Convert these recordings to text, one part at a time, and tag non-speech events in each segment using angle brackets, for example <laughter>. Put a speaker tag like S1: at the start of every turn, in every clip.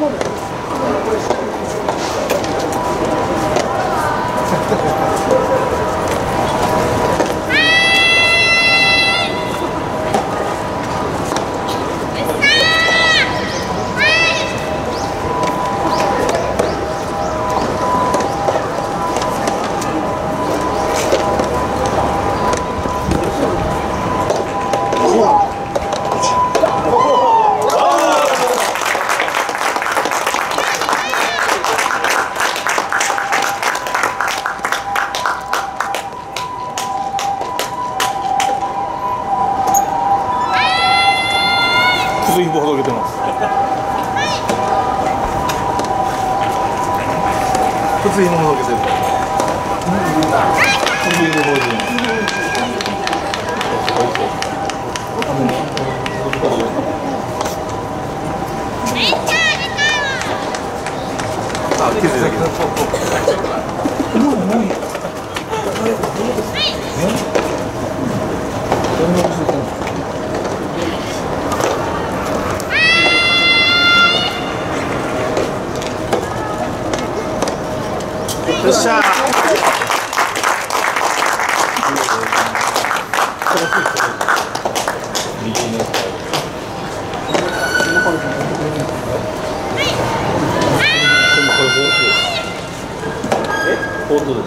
S1: もの普通紐掲げてる。普通紐掲げてるあ、気づいたけ。ど。よっ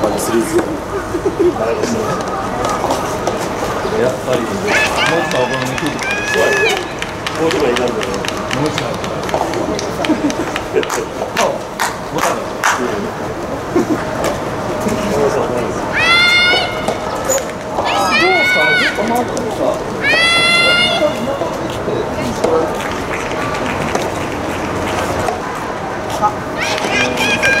S1: トです。ダブルボート。い。や無理ダブルボート綺麗だと思いますまさか負けたんじゃなかったのかなスリーズやっぱりもっと油の食うとかですもうちょいいかんだよ。もうちょ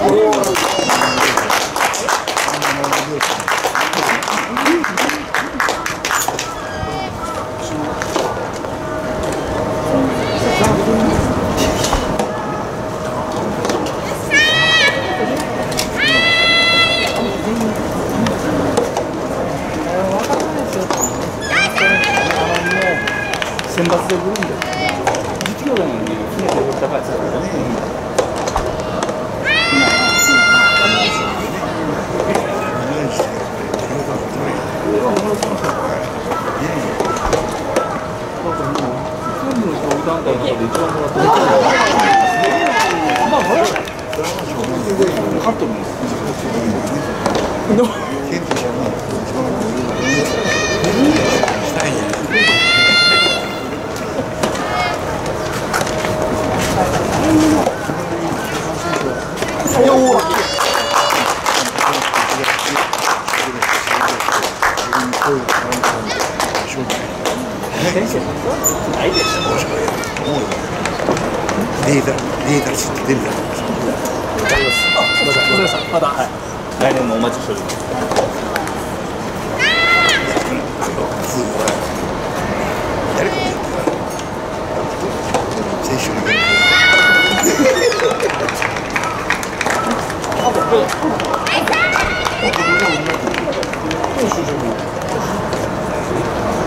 S1: いボタンだ選抜で来るんで実業団に船で高いですからね全部の競 <laughs> 技ない。勝ってるんです
S2: リーダー、リーダーシップ出るだ。ろう。
S1: まだ。はい来年もお待ちしております
S2: 誰かもやってる。選手に。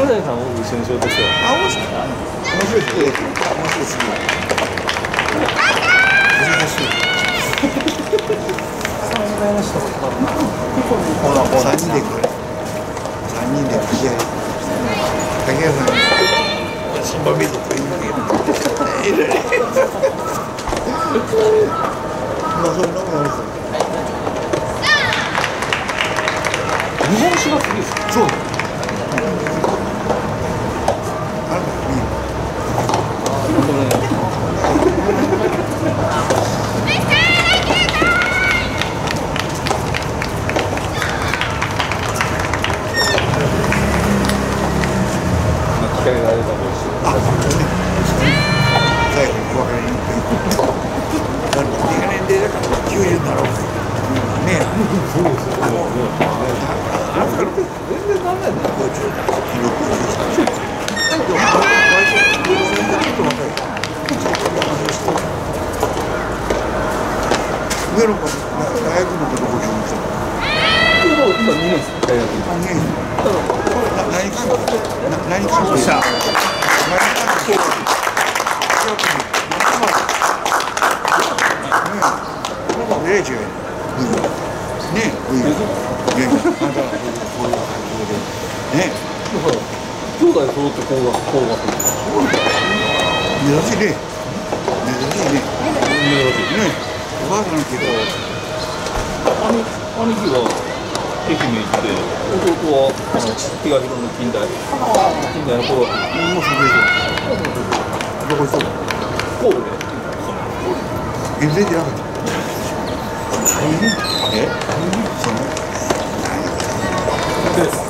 S2: 行ったか。
S1: 祇園の方
S2: そのギャルのギャルのあ面白いいです面白いすぎる難しい三人でこれ三人で掛け合い竹谷さん新馬見るといいんだけどいるねまあそれ飲むやる
S1: 日本酒が好きです
S2: そうあれいい
S1: 機会があれば美味しい
S2: あ、最後にお別れになるの2年でだから90になろうね
S1: そうですよね全然ダメだよ
S2: 50、60、でも割とちょっと若い上の子大学の子どこ行くの
S1: 今2年です大学
S2: あ、ねな何関係何関係
S1: した
S2: 何関係ねえ、違う。ねえ、ねえ、あん。たがこういうこういう感じで。ね
S1: だから兄弟揃って工学工学
S2: え、珍しいね。珍しいね。
S1: 珍しい
S2: ねえ、おばあさんの結構、
S1: 兄兄貴は愛媛行って弟は東広の近代近代の頃
S2: もうそれでどこ行ったの
S1: 神戸で
S2: 遠征じゃなかった。大変えその
S1: 何です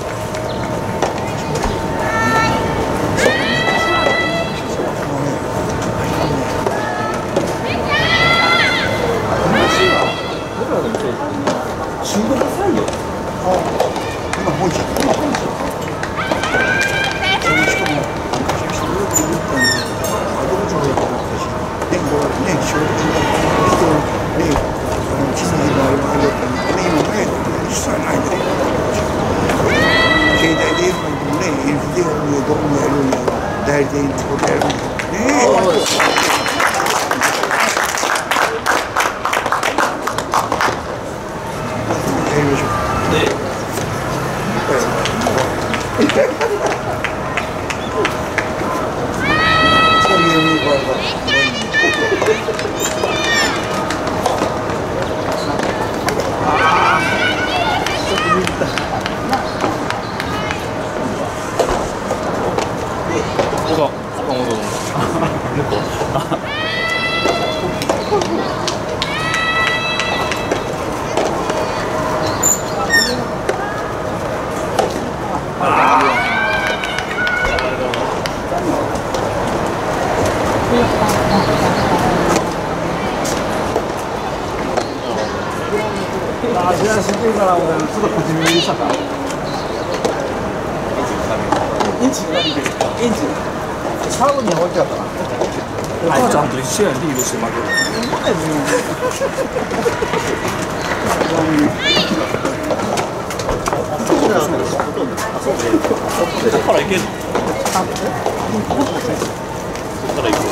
S2: そういう場合は
S1: 僕は坂本の
S3: あ、知らん知ってるから、俺、ちょっとこっち見にしたか。ら。イン？チイン？チサウに置いてあったな。お母ちゃんと一緒やん、リードして負ける。
S1: ここか？ら行けんの？ここから行く